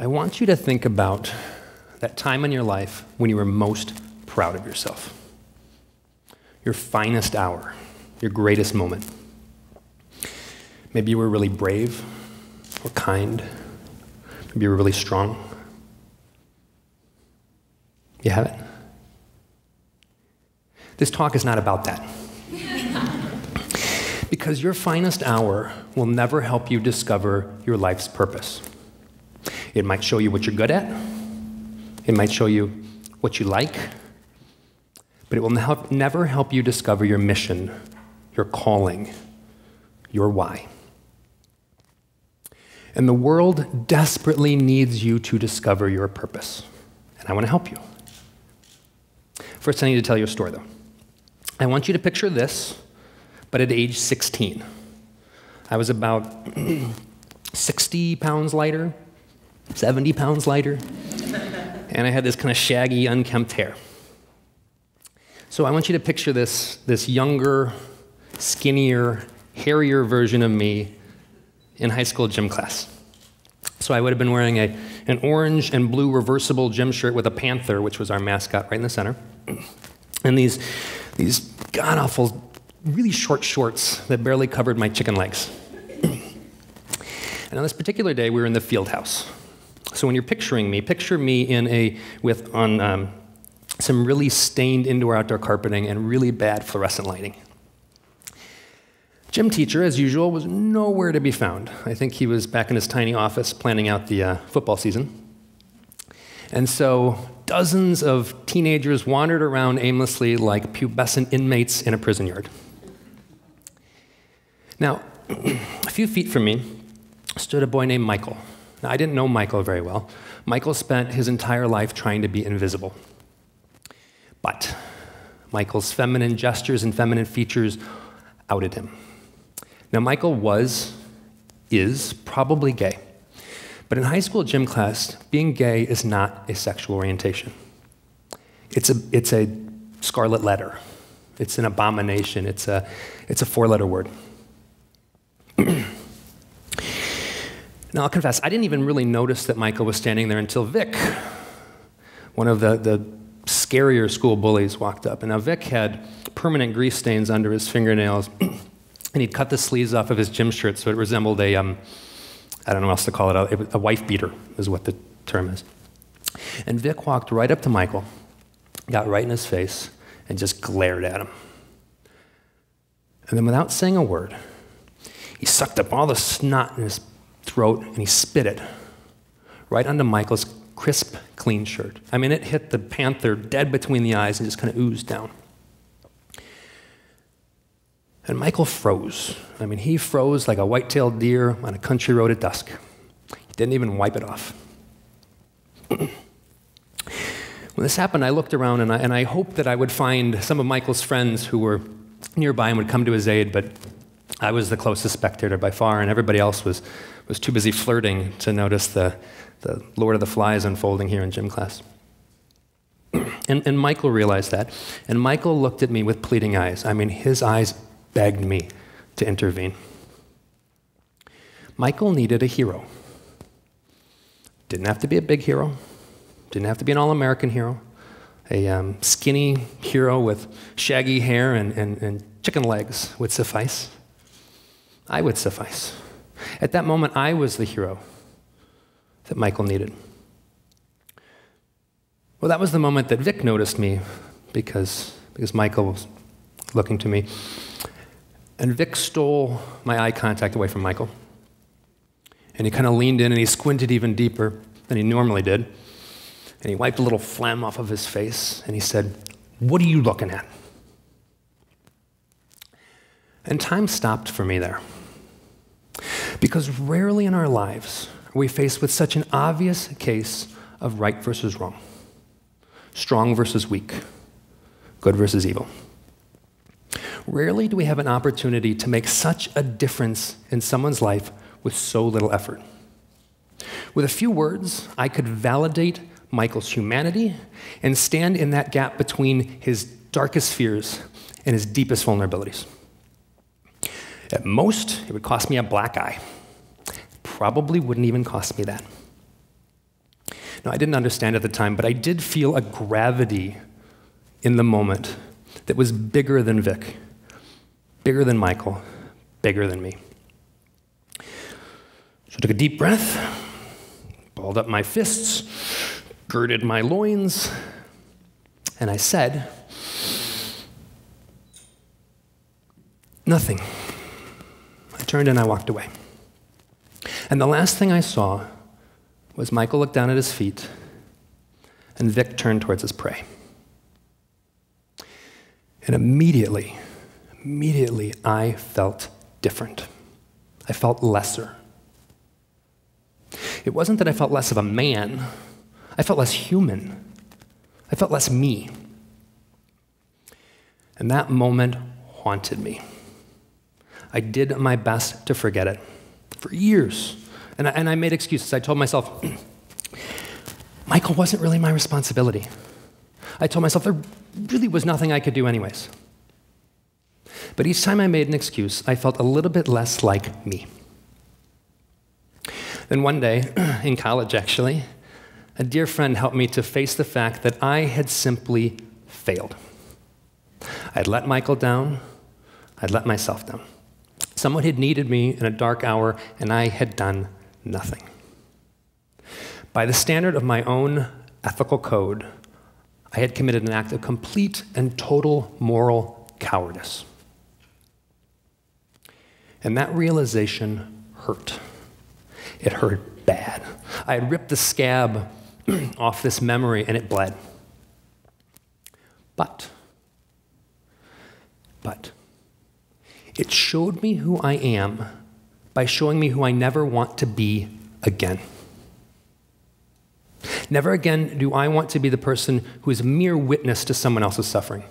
I want you to think about that time in your life when you were most proud of yourself. Your finest hour, your greatest moment. Maybe you were really brave or kind. Maybe you were really strong. You have it? This talk is not about that. because your finest hour will never help you discover your life's purpose. It might show you what you're good at, it might show you what you like, but it will help, never help you discover your mission, your calling, your why. And the world desperately needs you to discover your purpose. And I want to help you. First, I need to tell you a story, though. I want you to picture this, but at age 16. I was about 60 pounds lighter, 70 pounds lighter, and I had this kind of shaggy, unkempt hair. So I want you to picture this, this younger, skinnier, hairier version of me in high school gym class. So I would have been wearing a, an orange and blue reversible gym shirt with a panther, which was our mascot, right in the center. And these, these god awful, really short shorts that barely covered my chicken legs. and on this particular day, we were in the field house. So when you're picturing me, picture me in a, with, on um, some really stained indoor outdoor carpeting and really bad fluorescent lighting. Gym teacher, as usual, was nowhere to be found. I think he was back in his tiny office planning out the uh, football season. And so dozens of teenagers wandered around aimlessly like pubescent inmates in a prison yard. Now, a few feet from me stood a boy named Michael. Now, I didn't know Michael very well. Michael spent his entire life trying to be invisible. But Michael's feminine gestures and feminine features outed him. Now, Michael was, is, probably gay. But in high school gym class, being gay is not a sexual orientation. It's a, it's a scarlet letter. It's an abomination. It's a, it's a four letter word. now, I'll confess, I didn't even really notice that Michael was standing there until Vic, one of the, the scarier school bullies, walked up. And now Vic had permanent grease stains under his fingernails, and he'd cut the sleeves off of his gym shirt so it resembled a, um, I don't know what else to call it, a, a wife beater is what the term is. And Vic walked right up to Michael, got right in his face, and just glared at him. And then, without saying a word, he sucked up all the snot in his throat and he spit it right onto Michael's crisp, clean shirt. I mean, it hit the panther dead between the eyes and just kind of oozed down. And Michael froze. I mean, he froze like a white tailed deer on a country road at dusk. He didn't even wipe it off. when this happened, I looked around and I, and I hoped that I would find some of Michael's friends who were nearby and would come to his aid, but I was the closest spectator by far, and everybody else was, was too busy flirting to notice the, the Lord of the Flies unfolding here in gym class. and, and Michael realized that, and Michael looked at me with pleading eyes. I mean, his eyes begged me to intervene. Michael needed a hero. Didn't have to be a big hero, didn't have to be an all American hero. A um, skinny hero with shaggy hair and, and, and chicken legs would suffice. I would suffice. At that moment, I was the hero that Michael needed. Well, that was the moment that Vic noticed me because, because Michael was looking to me. And Vic stole my eye contact away from Michael. And he kind of leaned in and he squinted even deeper than he normally did. And he wiped a little phlegm off of his face and he said, What are you looking at? And time stopped for me there. Because rarely in our lives are we faced with such an obvious case of right versus wrong, strong versus weak, good versus evil. Rarely do we have an opportunity to make such a difference in someone's life with so little effort. With a few words, I could validate Michael's humanity and stand in that gap between his darkest fears and his deepest vulnerabilities. At most, it would cost me a black eye. Probably wouldn't even cost me that. Now, I didn't understand at the time, but I did feel a gravity in the moment that was bigger than Vic, bigger than Michael, bigger than me. So I took a deep breath, balled up my fists, girded my loins, and I said, Nothing. I turned and I walked away. And the last thing I saw was Michael look down at his feet and Vic turned towards his prey. And immediately, immediately, I felt different. I felt lesser. It wasn't that I felt less of a man, I felt less human. I felt less me. And that moment haunted me. I did my best to forget it for years. And I, and I made excuses. I told myself, Michael wasn't really my responsibility. I told myself there really was nothing I could do, anyways. But each time I made an excuse, I felt a little bit less like me. Then one day, in college actually, a dear friend helped me to face the fact that I had simply failed. I'd let Michael down, I'd let myself down. Someone had needed me in a dark hour, and I had done nothing. By the standard of my own ethical code, I had committed an act of complete and total moral cowardice. And that realization hurt. It hurt bad. I had ripped the scab off this memory and it bled. But, but, it showed me who I am by showing me who I never want to be again. Never again do I want to be the person who is a mere witness to someone else's suffering.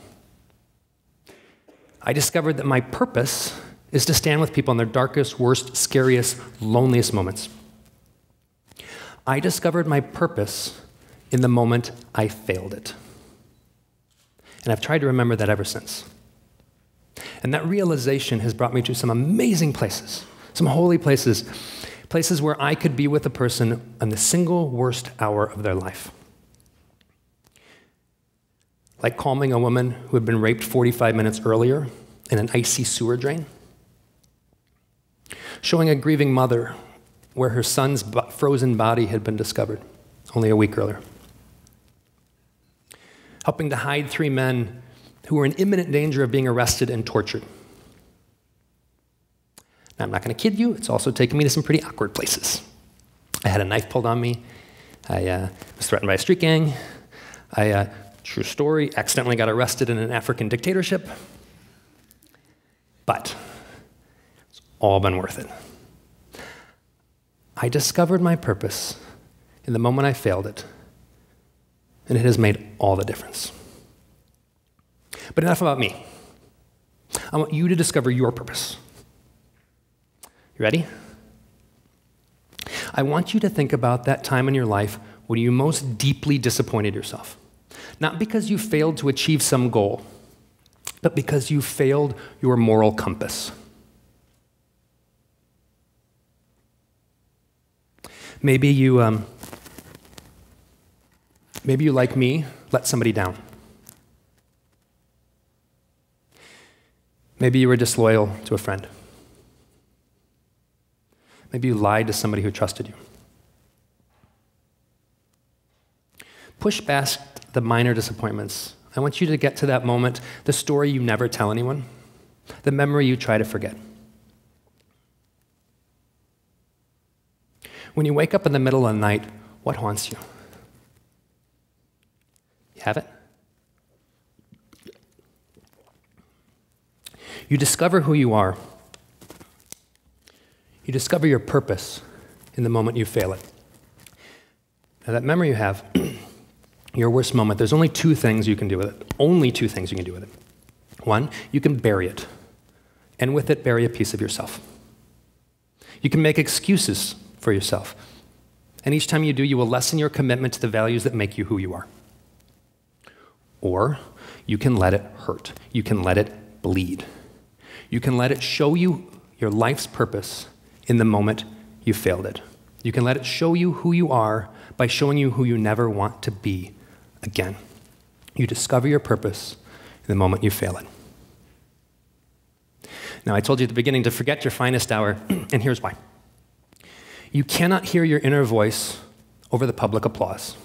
I discovered that my purpose is to stand with people in their darkest, worst, scariest, loneliest moments. I discovered my purpose in the moment I failed it. And I've tried to remember that ever since. And that realization has brought me to some amazing places, some holy places, places where I could be with a person in the single worst hour of their life. Like calming a woman who had been raped 45 minutes earlier in an icy sewer drain. Showing a grieving mother where her son's frozen body had been discovered only a week earlier. Helping to hide three men who were in imminent danger of being arrested and tortured. Now, I'm not going to kid you, it's also taken me to some pretty awkward places. I had a knife pulled on me. I uh, was threatened by a street gang. I, uh, true story, accidentally got arrested in an African dictatorship. But it's all been worth it. I discovered my purpose in the moment I failed it, and it has made all the difference. But enough about me. I want you to discover your purpose. You ready? I want you to think about that time in your life when you most deeply disappointed yourself. Not because you failed to achieve some goal, but because you failed your moral compass. Maybe you, um, maybe you, like me, let somebody down. Maybe you were disloyal to a friend. Maybe you lied to somebody who trusted you. Push past the minor disappointments. I want you to get to that moment, the story you never tell anyone, the memory you try to forget. When you wake up in the middle of the night, what haunts you? You have it? You discover who you are. You discover your purpose in the moment you fail it. Now, that memory you have, your worst moment, there's only two things you can do with it. Only two things you can do with it. One, you can bury it, and with it, bury a piece of yourself. You can make excuses for yourself. And each time you do, you will lessen your commitment to the values that make you who you are. Or you can let it hurt, you can let it bleed. You can let it show you your life's purpose in the moment you failed it. You can let it show you who you are by showing you who you never want to be again. You discover your purpose in the moment you fail it. Now, I told you at the beginning to forget your finest hour, and here's why. You cannot hear your inner voice over the public applause.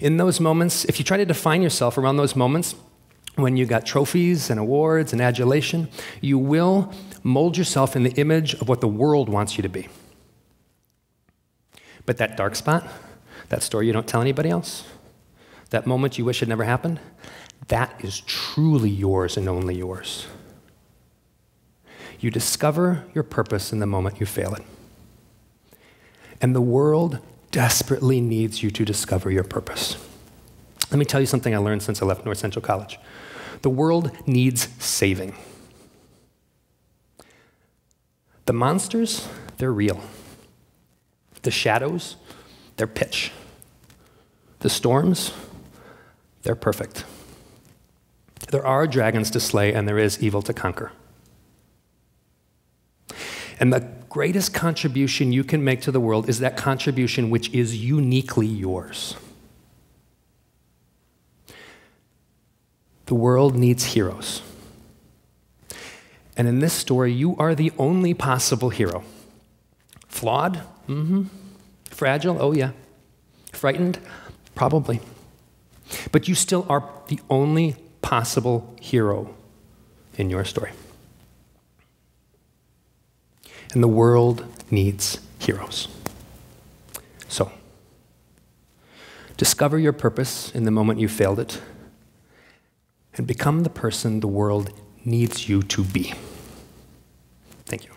In those moments, if you try to define yourself around those moments, when you got trophies and awards and adulation, you will mold yourself in the image of what the world wants you to be. But that dark spot, that story you don't tell anybody else, that moment you wish had never happened, that is truly yours and only yours. You discover your purpose in the moment you fail it. And the world desperately needs you to discover your purpose. Let me tell you something I learned since I left North Central College. The world needs saving. The monsters, they're real. The shadows, they're pitch. The storms, they're perfect. There are dragons to slay, and there is evil to conquer. And the greatest contribution you can make to the world is that contribution which is uniquely yours. The world needs heroes. And in this story, you are the only possible hero. Flawed? Mm hmm. Fragile? Oh, yeah. Frightened? Probably. But you still are the only possible hero in your story. And the world needs heroes. So, discover your purpose in the moment you failed it and become the person the world needs you to be. Thank you.